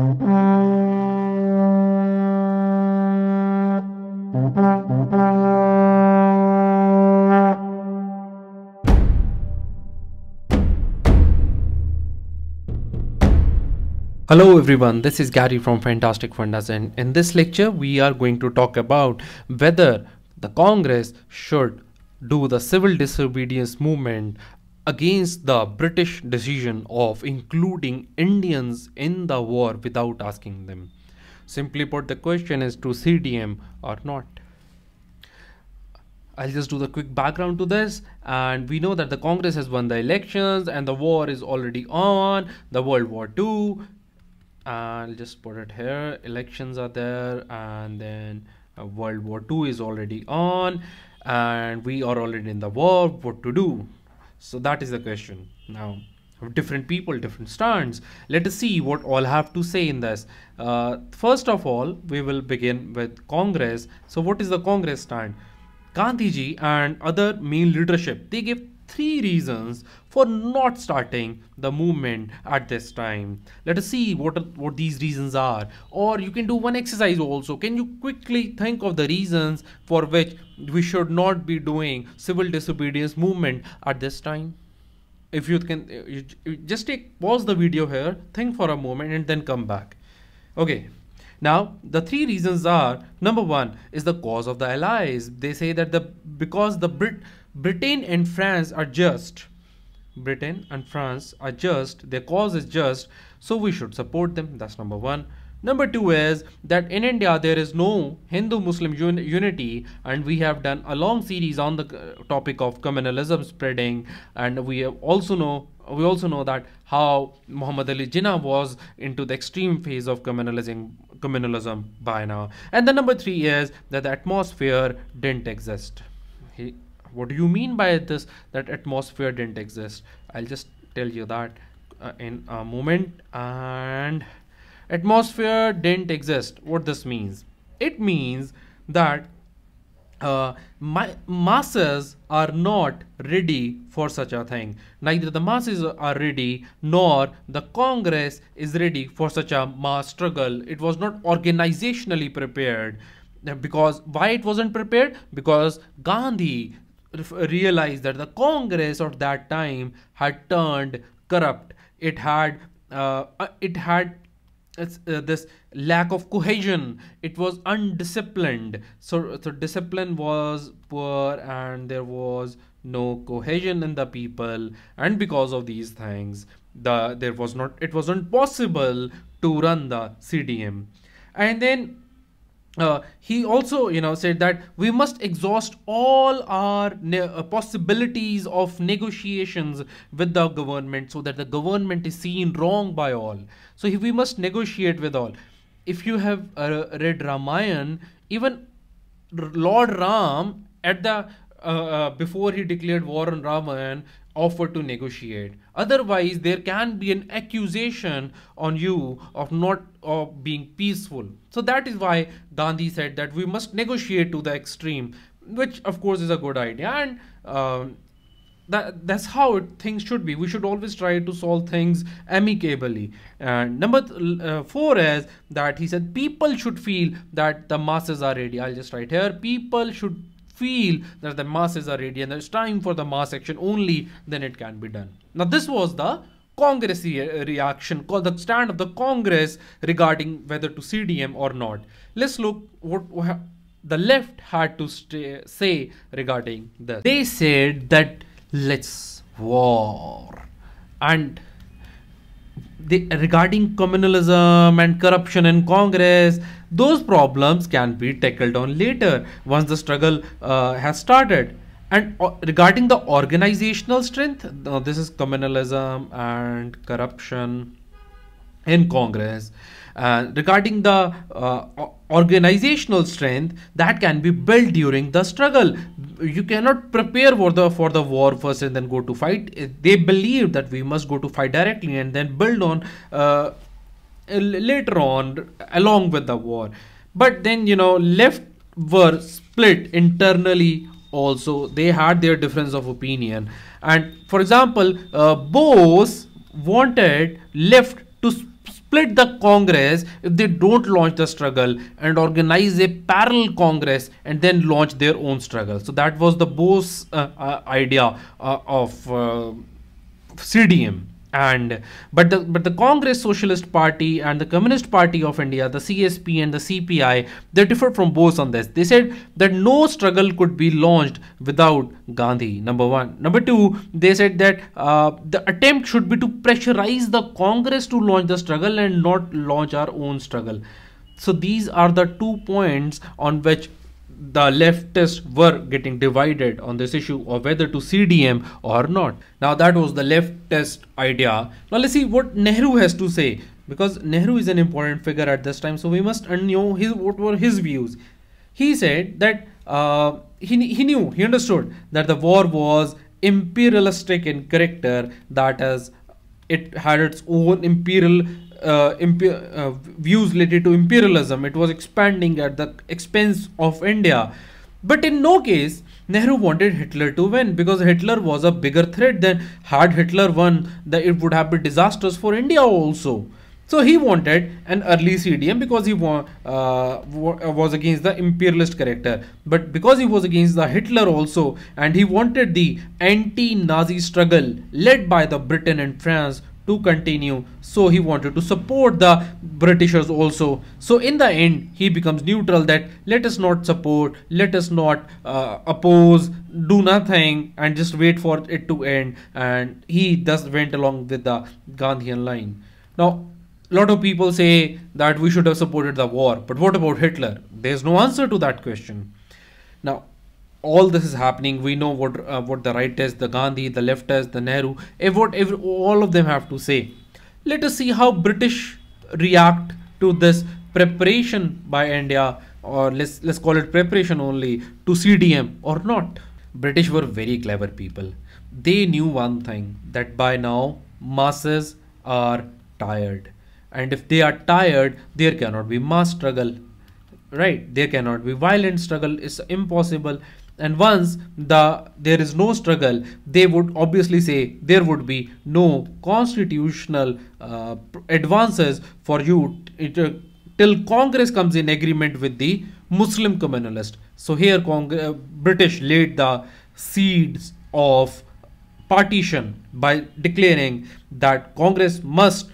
Hello everyone, this is Gary from Fantastic Fundas and in this lecture we are going to talk about whether the Congress should do the civil disobedience movement against the British decision of including Indians in the war without asking them. Simply put the question is to CDM or not. I'll just do the quick background to this. And we know that the Congress has won the elections and the war is already on. The World War II I'll just put it here. Elections are there and then uh, World War II is already on. And we are already in the war. What to do so that is the question. Now different people different stands. Let us see what all have to say in this. Uh, first of all we will begin with congress. So what is the congress stand? Gandhiji and other main leadership they give three reasons for not starting the movement at this time. Let us see what, what these reasons are. Or you can do one exercise also. Can you quickly think of the reasons for which we should not be doing civil disobedience movement at this time? If you can you, you just take pause the video here, think for a moment and then come back. Okay. Now, the three reasons are number one is the cause of the allies. They say that the because the Brit Britain and France are just. Britain and France are just. Their cause is just. So we should support them. That's number one. Number two is that in India there is no Hindu-Muslim un unity and we have done a long series on the uh, topic of communalism spreading and we also know we also know that how Muhammad Ali Jinnah was into the extreme phase of communalism communalism by now. And the number three is that the atmosphere didn't exist. What do you mean by this that atmosphere didn't exist i'll just tell you that uh, in a moment and atmosphere didn't exist what this means it means that uh, my masses are not ready for such a thing. Neither the masses are ready nor the Congress is ready for such a mass struggle. It was not organizationally prepared. Because why it wasn't prepared? Because Gandhi realized that the Congress of that time had turned corrupt. It had uh, uh it had uh, this lack of cohesion. It was undisciplined. So, so discipline was poor, and there was no cohesion in the people. And because of these things, the there was not it wasn't possible to run the CDM. And then uh, he also you know said that we must exhaust all our uh, possibilities of negotiations with the government so that the government is seen wrong by all. So we must negotiate with all. If you have uh, read ramayan even lord ram at the uh, uh, before he declared war on Ravan, offered to negotiate. Otherwise, there can be an accusation on you of not of being peaceful. So that is why Gandhi said that we must negotiate to the extreme, which of course is a good idea. And uh, that that's how it, things should be. We should always try to solve things amicably. And number uh, four is that he said people should feel that the masses are ready. I'll just write here. People should feel that the masses are ready and it's time for the mass action only then it can be done. Now this was the Congress re uh, reaction, called the stand of the Congress regarding whether to CDM or not. Let's look what, what the left had to say regarding this. They said that let's war and they, regarding communalism and corruption in Congress, those problems can be tackled on later once the struggle uh, has started. And uh, regarding the organizational strength, uh, this is communalism and corruption in Congress. Uh, regarding the uh, organizational strength that can be built during the struggle. You cannot prepare for the for the war first and then go to fight. They believe that we must go to fight directly and then build on uh, later on along with the war. But then you know left were split internally also. They had their difference of opinion. And for example uh, Bose wanted left to split the Congress if they don't launch the struggle and organize a parallel Congress and then launch their own struggle. So that was the Bose uh, uh, idea uh, of uh, CDM and but the but the congress socialist party and the communist party of india the csp and the cpi they differed from both on this. They said that no struggle could be launched without gandhi number one. Number two they said that uh, the attempt should be to pressurize the congress to launch the struggle and not launch our own struggle. So these are the two points on which the leftists were getting divided on this issue of whether to CDM or not. Now that was the leftist idea. Now let's see what Nehru has to say because Nehru is an important figure at this time. So we must know his what were his views. He said that uh, he, he knew, he understood that the war was imperialistic in character, that is, it had its own imperial uh, uh, views related to imperialism. It was expanding at the expense of India. But in no case, Nehru wanted Hitler to win because Hitler was a bigger threat than had Hitler won, that it would have been disastrous for India also. So he wanted an early CDM because he wa uh, was against the imperialist character. But because he was against the Hitler also and he wanted the anti-Nazi struggle led by the Britain and France to continue. So he wanted to support the britishers also. So in the end he becomes neutral that let us not support let us not uh, oppose do nothing and just wait for it to end. And he thus went along with the gandhian line. Now a lot of people say that we should have supported the war but what about hitler? There's no answer to that question. Now all this is happening. We know what uh, what the right is the gandhi the left is the nehru if what if all of them have to say. Let us see how british react to this preparation by india or let's let's call it preparation only to cdm or not. British were very clever people. They knew one thing that by now masses are tired. And if they are tired there cannot be mass struggle. Right? There cannot be violent struggle. Is impossible and once the there is no struggle they would obviously say there would be no constitutional uh, advances for you uh, till congress comes in agreement with the muslim communalist. So here Cong- uh, british laid the seeds of partition by declaring that congress must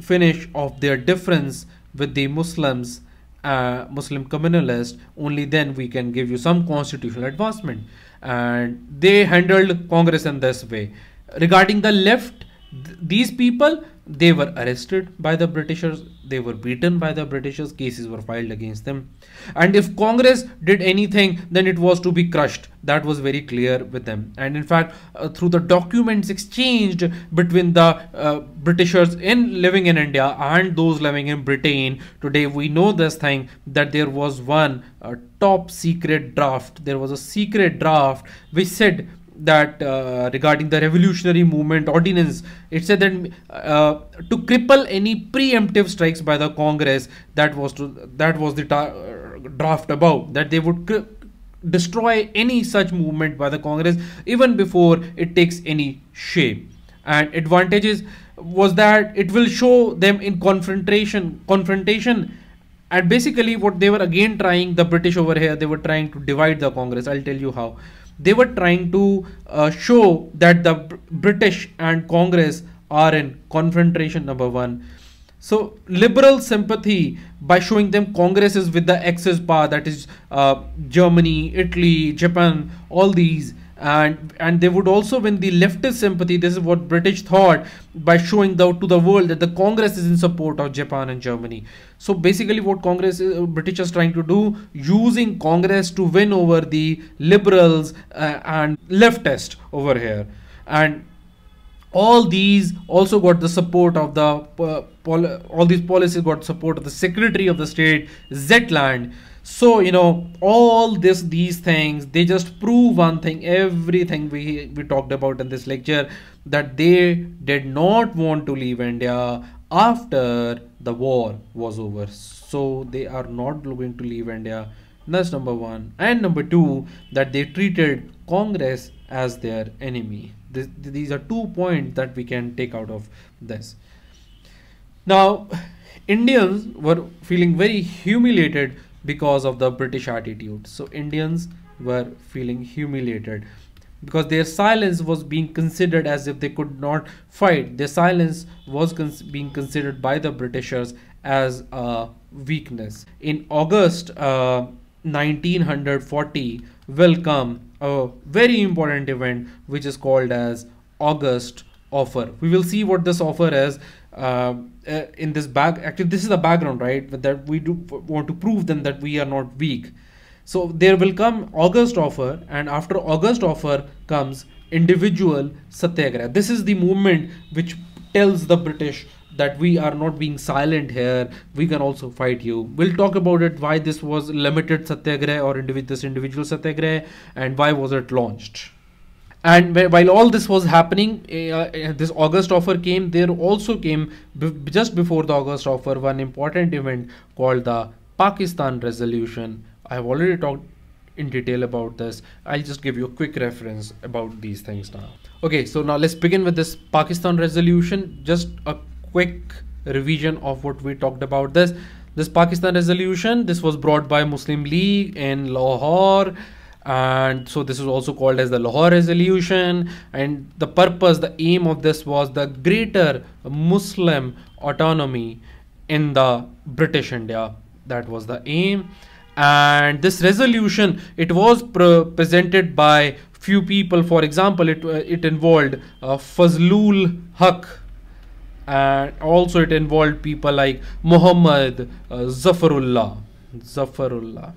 finish off their difference with the muslims uh, Muslim communalist, only then we can give you some constitutional advancement. And they handled Congress in this way. Regarding the left, th- these people they were arrested by the Britishers, they were beaten by the Britishers, cases were filed against them. And if Congress did anything, then it was to be crushed. That was very clear with them. And in fact, uh, through the documents exchanged between the uh, Britishers in living in India and those living in Britain, today we know this thing that there was one uh, top secret draft. There was a secret draft which said that uh, regarding the revolutionary movement ordinance it said that uh, to cripple any preemptive strikes by the congress that was to that was the uh, draft about that they would destroy any such movement by the congress even before it takes any shape. And advantages was that it will show them in confrontation confrontation and basically what they were again trying the british over here they were trying to divide the congress. I'll tell you how they were trying to uh, show that the British and Congress are in confrontation number one. So liberal sympathy by showing them Congress is with the Axis power that is uh, Germany, Italy, Japan, all these and and they would also win the leftist sympathy this is what british thought by showing the, to the world that the congress is in support of japan and germany. So basically what congress uh, british is trying to do using congress to win over the liberals uh, and leftist over here. And all these also got the support of the uh, all these policies got support of the secretary of the state zetland so you know all this these things they just prove one thing everything we we talked about in this lecture that they did not want to leave india after the war was over. So they are not going to leave india. That's number one. And number two that they treated congress as their enemy this, these are two points that we can take out of this Now, Indians were feeling very humiliated because of the British attitude. So, Indians were feeling humiliated because their silence was being considered as if they could not fight. Their silence was cons- being considered by the Britishers as a weakness. In August uh, 1940 will come a very important event which is called as August offer. We will see what this offer is uh, uh, in this back. Actually, this is the background, right? That we do want to prove them that we are not weak. So there will come August offer, and after August offer comes individual satyagraha. This is the movement which tells the British that we are not being silent here. We can also fight you. We'll talk about it why this was limited satyagraha or this individual satyagraha and why was it launched. And while all this was happening uh, this august offer came there also came just before the august offer one important event called the pakistan resolution. I have already talked in detail about this. I'll just give you a quick reference about these things now. Okay so now let's begin with this pakistan resolution. Just a quick revision of what we talked about. This this pakistan resolution this was brought by muslim league in lahore and so this is also called as the Lahore resolution and the purpose the aim of this was the greater Muslim autonomy in the British India. That was the aim. And this resolution it was pre presented by few people. For example it uh, it involved uh, Fazlul Haq and also it involved people like Muhammad uh, Zafarullah. Zafarullah.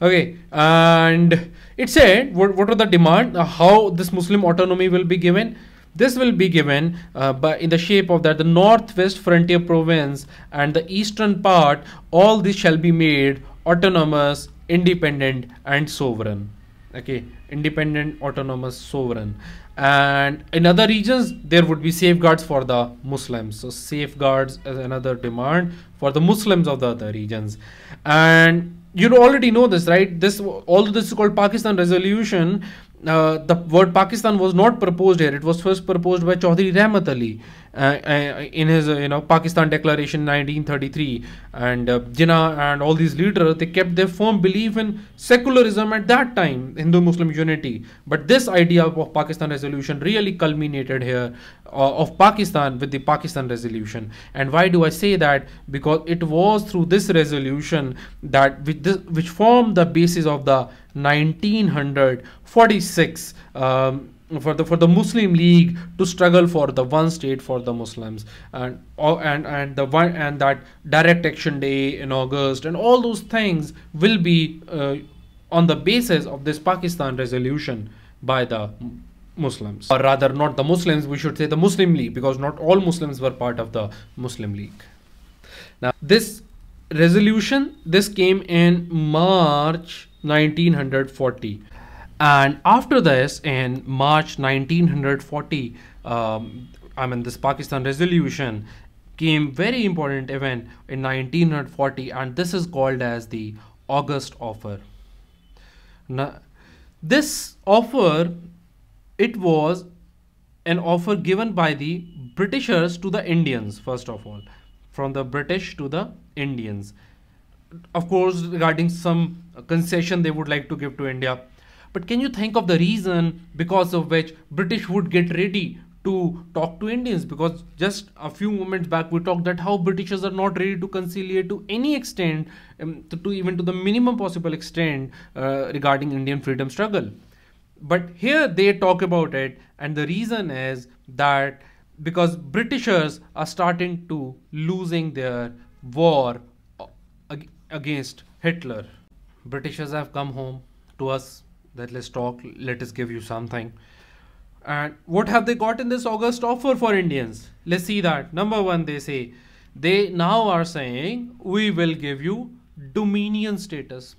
Okay and it said what, what are the demand uh, how this Muslim autonomy will be given? This will be given uh, by in the shape of that the northwest frontier province and the eastern part all this shall be made autonomous independent and sovereign. Okay independent autonomous sovereign and in other regions there would be safeguards for the muslims. So safeguards as another demand for the muslims of the other regions. And you already know this right? This although this is called pakistan resolution uh, the word Pakistan was not proposed here. It was first proposed by Chaudhry Rahmat Ali uh, uh, in his uh, you know Pakistan Declaration 1933, and uh, Jinnah and all these leaders they kept their firm belief in secularism at that time, Hindu-Muslim unity. But this idea of Pakistan resolution really culminated here of Pakistan with the Pakistan resolution. And why do I say that? Because it was through this resolution that which, this, which formed the basis of the 1946 um, for the for the Muslim League to struggle for the one state for the Muslims. And and and the one and that direct action day in August and all those things will be uh, on the basis of this Pakistan resolution by the Muslims. Or rather not the Muslims we should say the Muslim League because not all Muslims were part of the Muslim League. Now this resolution this came in March 1940 and after this in march 1940 um, i mean this pakistan resolution came very important event in 1940 and this is called as the august offer. Now this offer it was an offer given by the britishers to the indians first of all from the british to the indians of course regarding some concession they would like to give to india but can you think of the reason because of which British would get ready to talk to Indians? Because just a few moments back we talked that how Britishers are not ready to conciliate to any extent, um, to, to, even to the minimum possible extent uh, regarding Indian freedom struggle. But here they talk about it, and the reason is that because Britishers are starting to losing their war against Hitler. Britishers have come home to us that let's talk, let us give you something. And what have they got in this August offer for Indians? Let's see that. Number one, they say, they now are saying, we will give you dominion status.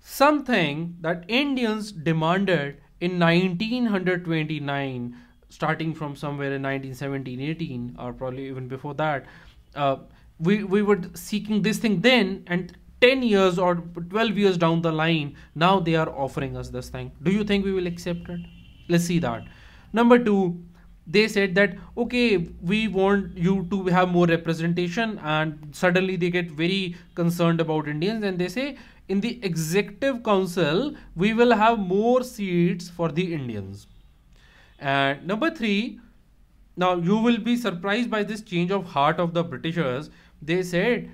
Something that Indians demanded in 1929, starting from somewhere in 1917, 18, or probably even before that. Uh, we, we were seeking this thing then, and 10 years or 12 years down the line now they are offering us this thing. Do you think we will accept it? Let's see that. Number two they said that okay we want you to have more representation and suddenly they get very concerned about indians and they say in the executive council we will have more seats for the indians. And number 3 now you will be surprised by this change of heart of the britishers they said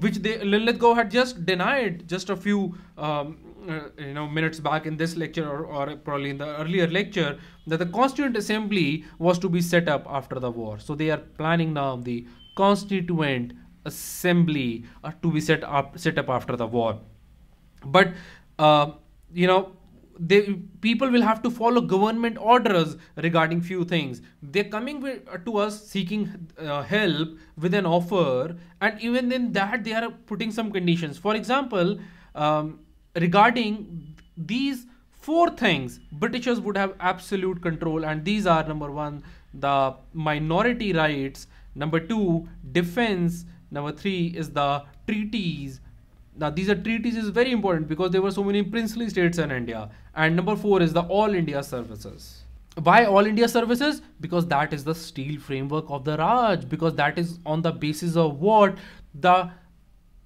which they Linlithgow had just denied just a few um, uh, you know minutes back in this lecture or, or, probably in the earlier lecture that the constituent assembly was to be set up after the war. So they are planning now the constituent assembly uh, to be set up set up after the war. But uh, you know they people will have to follow government orders regarding few things. They're coming with, uh, to us seeking uh, help with an offer and even in that they are putting some conditions. For example um, regarding these four things britishers would have absolute control and these are number one the minority rights. Number two defense. Number three is the treaties now these are treaties is very important because there were so many princely states in india. And number four is the all india services. Why all india services? Because that is the steel framework of the raj. Because that is on the basis of what the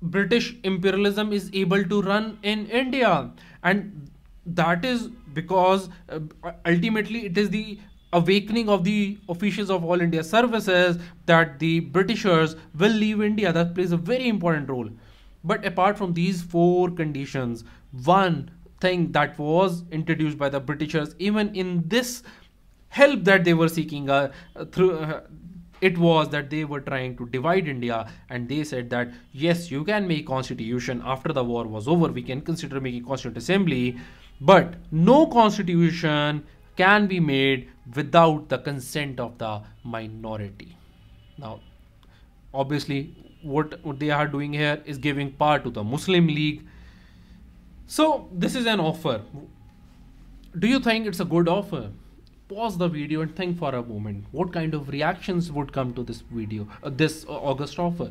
british imperialism is able to run in india. And that is because uh, ultimately it is the awakening of the officials of all india services that the britishers will leave india. That plays a very important role but apart from these four conditions, one thing that was introduced by the Britishers, even in this help that they were seeking uh, through. Uh, it was that they were trying to divide India. And they said that yes you can make constitution after the war was over. We can consider making constituent assembly. But no constitution can be made without the consent of the minority. Now obviously what, what they are doing here is giving power to the Muslim League. So this is an offer. Do you think it's a good offer? Pause the video and think for a moment. What kind of reactions would come to this video, uh, this uh, August offer?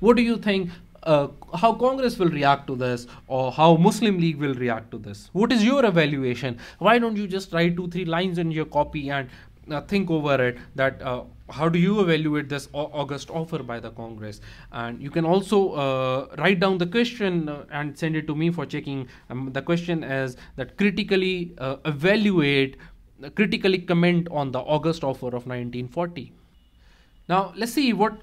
What do you think? Uh, how Congress will react to this, or how Muslim League will react to this? What is your evaluation? Why don't you just write two, three lines in your copy and uh, think over it? That uh, how do you evaluate this August offer by the Congress? And you can also uh, write down the question uh, and send it to me for checking. Um, the question is that critically uh, evaluate, uh, critically comment on the August offer of 1940. Now let's see what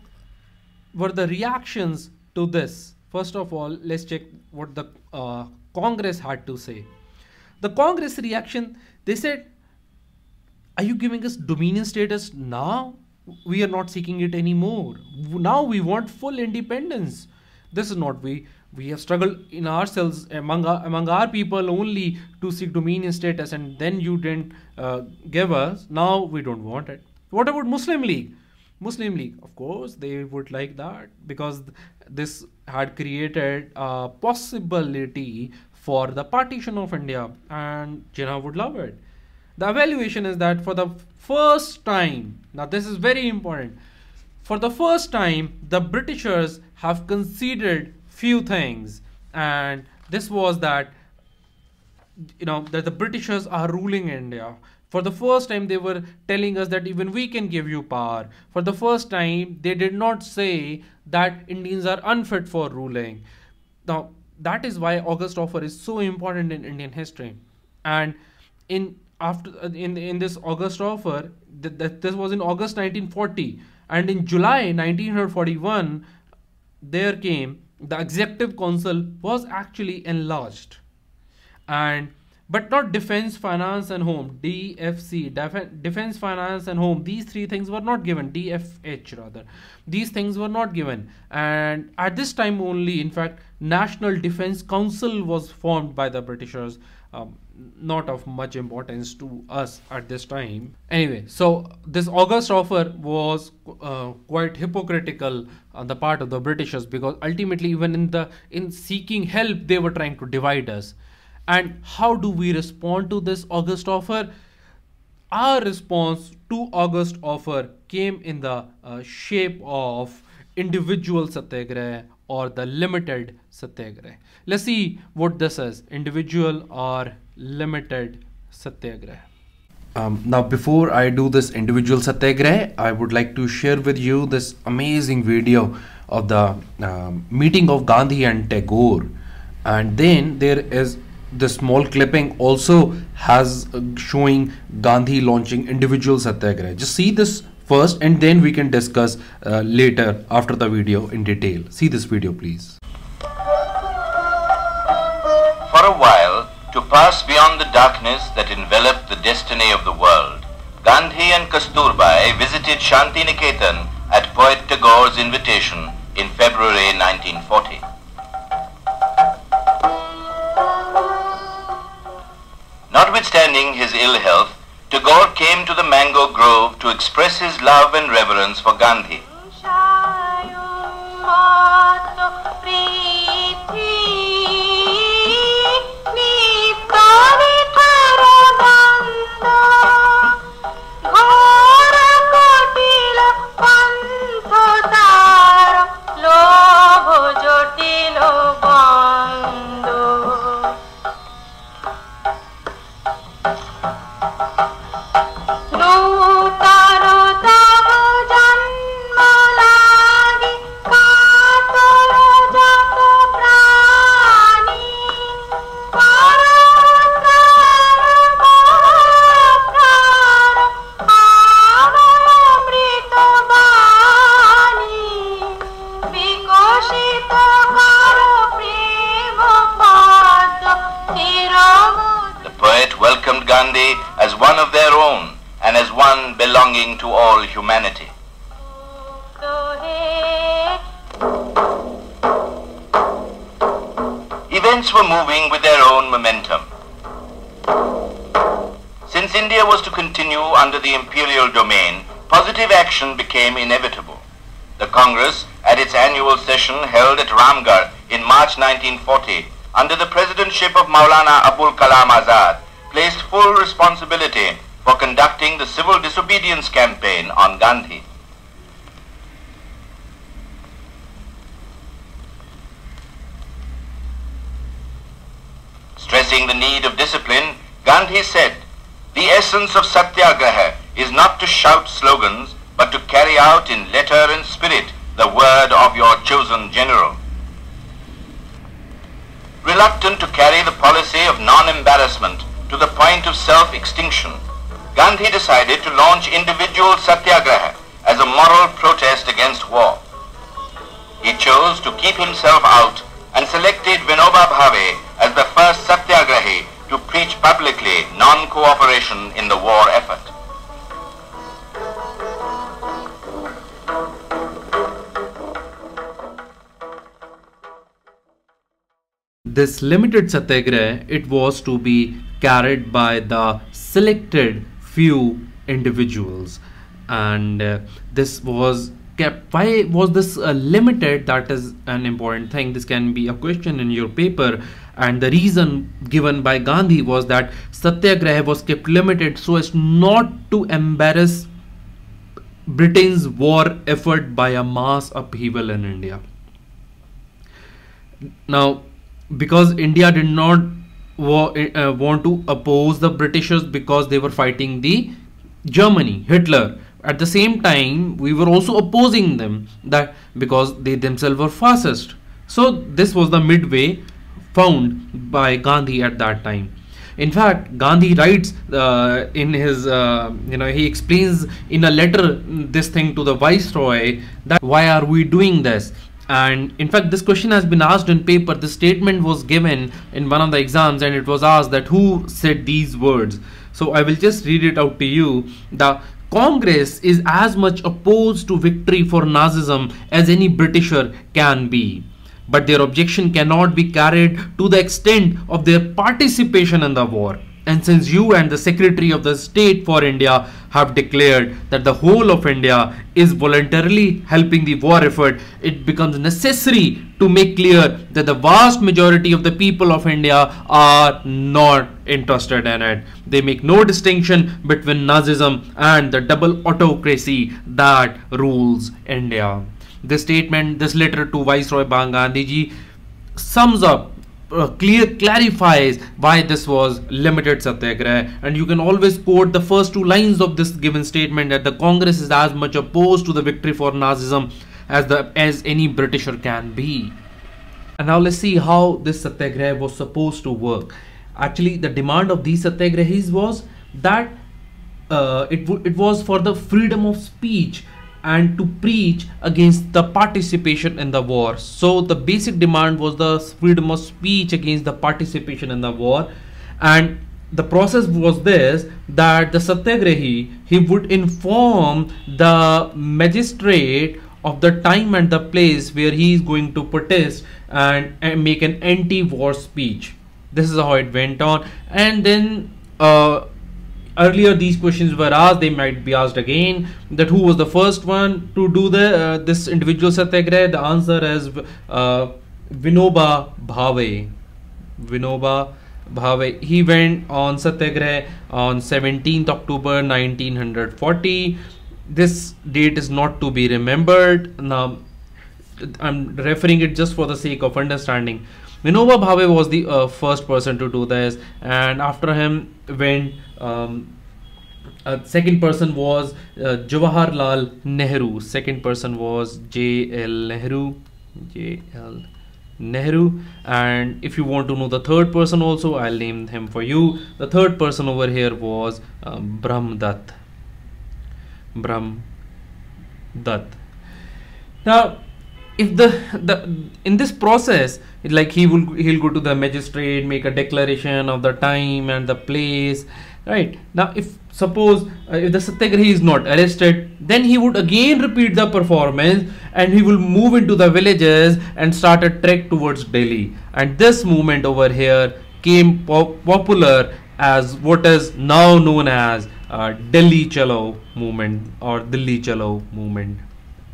were the reactions to this. First of all, let's check what the uh, Congress had to say. The Congress reaction, they said, are you giving us dominion status now? We are not seeking it anymore. Now we want full independence. This is not we we have struggled in ourselves among our, among our people only to seek dominion status and then you didn't uh, give us. Now we don't want it. What about muslim league? Muslim league of course they would like that because this had created a possibility for the partition of india and jinnah would love it. The evaluation is that for the first time, now this is very important, for the first time, the Britishers have considered few things, and this was that you know that the Britishers are ruling India. For the first time, they were telling us that even we can give you power. For the first time, they did not say that Indians are unfit for ruling. Now, that is why August offer is so important in Indian history. And in after uh, in in this August offer that, that this was in August 1940 and in July 1941 there came the executive council was actually enlarged. And but not defense finance and home dfc Def- defense finance and home these three things were not given dfh rather. These things were not given. And at this time only in fact national defense council was formed by the britishers um, not of much importance to us at this time. Anyway, so this August offer was uh, quite hypocritical on the part of the Britishers because ultimately, even in the in seeking help, they were trying to divide us. And how do we respond to this August offer? Our response to August offer came in the uh, shape of individual satyagraha or the limited satyagraha. Let's see what this is individual or limited satyagraha. Um, now, before I do this individual satyagraha, I would like to share with you this amazing video of the um, meeting of Gandhi and Tagore. And then there is the small clipping also has uh, showing Gandhi launching individual satyagraha. Just see this first and then we can discuss uh, later after the video in detail. See this video please. For a while, to pass beyond the darkness that enveloped the destiny of the world, Gandhi and Kasturbai visited Shanti Niketan at poet Tagore's invitation in February 1940. Notwithstanding his ill health, Tagore came to the mango grove to express his love and reverence for Gandhi. Events were moving with their own momentum. Since India was to continue under the imperial domain, positive action became inevitable. The Congress, at its annual session held at Ramgarh in March 1940, under the presidency of Maulana Abul Kalam Azad, placed full responsibility for conducting the civil disobedience campaign on Gandhi. Stressing the need of discipline, Gandhi said, the essence of satyagraha is not to shout slogans, but to carry out in letter and spirit the word of your chosen general. Reluctant to carry the policy of non-embarrassment to the point of self-extinction, Gandhi decided to launch individual satyagraha as a moral protest against war. He chose to keep himself out and selected Vinoba Bhave as the first satyagrahi to preach publicly non-cooperation in the war effort. This limited satyagraha, it was to be carried by the selected few individuals. And uh, this was kept why was this uh, limited? That is an important thing. This can be a question in your paper and the reason given by gandhi was that satyagraha was kept limited so as not to embarrass britain's war effort by a mass upheaval in india now because india did not uh, want to oppose the Britishers because they were fighting the Germany, Hitler. At the same time, we were also opposing them that because they themselves were fascist. So this was the midway found by Gandhi at that time. In fact, Gandhi writes uh, in his, uh, you know, he explains in a letter this thing to the viceroy that why are we doing this? and in fact this question has been asked in paper the statement was given in one of the exams and it was asked that who said these words so i will just read it out to you the congress is as much opposed to victory for nazism as any britisher can be but their objection cannot be carried to the extent of their participation in the war and since you and the Secretary of the State for India have declared that the whole of India is voluntarily helping the war effort, it becomes necessary to make clear that the vast majority of the people of India are not interested in it. They make no distinction between Nazism and the double autocracy that rules India. This statement, this letter to Viceroy Gandhiji sums up uh, clear clarifies why this was limited satyagraha. And you can always quote the first two lines of this given statement that the congress is as much opposed to the victory for nazism as the as any britisher can be. And now let's see how this satyagraha was supposed to work. Actually the demand of these satyagrahis was that uh, it, it was for the freedom of speech and to preach against the participation in the war. So the basic demand was the freedom of speech against the participation in the war. And the process was this that the satyagrahi he would inform the magistrate of the time and the place where he is going to protest and, and make an anti-war speech. This is how it went on. And then uh, earlier these questions were asked. They might be asked again that who was the first one to do the uh, this individual satyagraha the answer is uh, vinoba bhave. Vinoba bhave. He went on satyagraha on 17th october 1940 this date is not to be remembered. Now i'm referring it just for the sake of understanding Vinoba Bhave was the uh, first person to do this, and after him went um, uh, second person was uh, Jawaharlal Nehru. Second person was J. L. Nehru. J. L. Nehru. And if you want to know the third person also, I'll name him for you. The third person over here was um, Brahm Dutt. Now, if the the in this process like he will he'll go to the magistrate make a declaration of the time and the place right? Now if suppose uh, if the satyagrahi is not arrested then he would again repeat the performance and he will move into the villages and start a trek towards delhi. And this movement over here came pop popular as what is now known as uh, delhi chalo movement or delhi chalo movement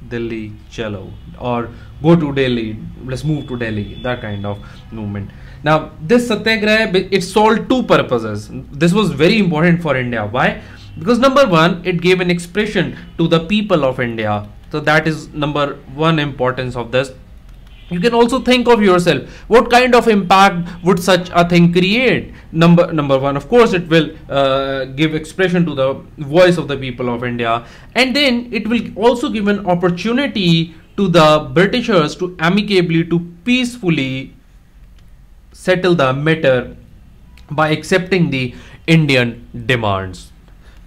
delhi chalo or go to delhi let's move to delhi that kind of movement now, this satyagraha it solved two purposes. This was very important for India. Why? Because number one, it gave an expression to the people of India. So that is number one importance of this. You can also think of yourself. What kind of impact would such a thing create? Number number one, of course, it will uh, give expression to the voice of the people of India, and then it will also give an opportunity to the Britishers to amicably, to peacefully settle the matter by accepting the Indian demands.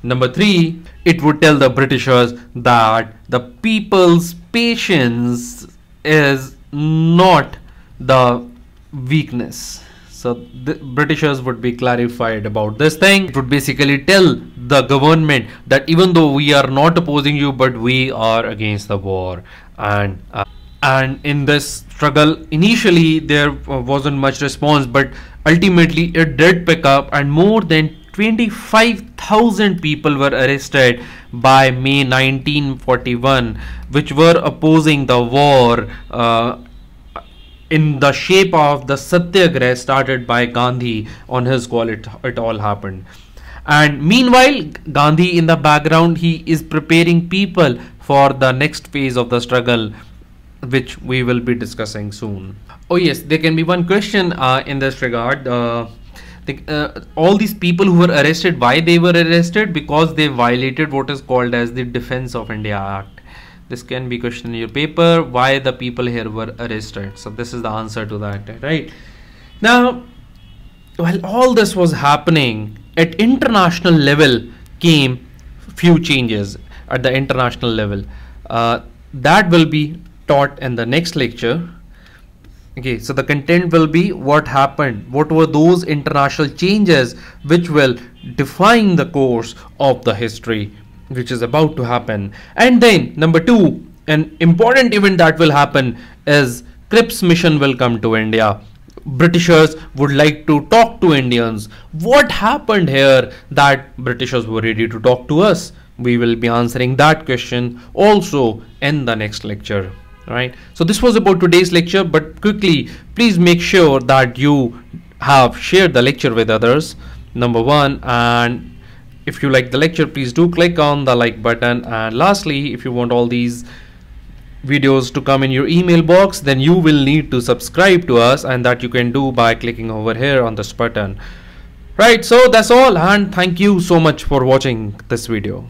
Number three, it would tell the Britishers that the people's patience is not the weakness. So the Britishers would be clarified about this thing. It would basically tell the government that even though we are not opposing you, but we are against the war and. Uh, and in this struggle initially there wasn't much response but ultimately it did pick up and more than 25,000 people were arrested by May 1941 which were opposing the war uh, in the shape of the satyagraha started by Gandhi on his call it, it all happened and meanwhile Gandhi in the background he is preparing people for the next phase of the struggle which we will be discussing soon. Oh yes, there can be one question uh, in this regard. Uh, the, uh, all these people who were arrested, why they were arrested? Because they violated what is called as the Defense of India Act. This can be question in your paper. Why the people here were arrested? So this is the answer to that, right? Now, while all this was happening at international level, came few changes at the international level. Uh, that will be taught in the next lecture okay so the content will be what happened what were those international changes which will define the course of the history which is about to happen and then number two an important event that will happen is Cripps mission will come to India Britishers would like to talk to Indians. What happened here that Britishers were ready to talk to us? We will be answering that question also in the next lecture right? So this was about today's lecture but quickly please make sure that you have shared the lecture with others number one and if you like the lecture please do click on the like button. And lastly if you want all these videos to come in your email box then you will need to subscribe to us and that you can do by clicking over here on this button. Right so that's all and thank you so much for watching this video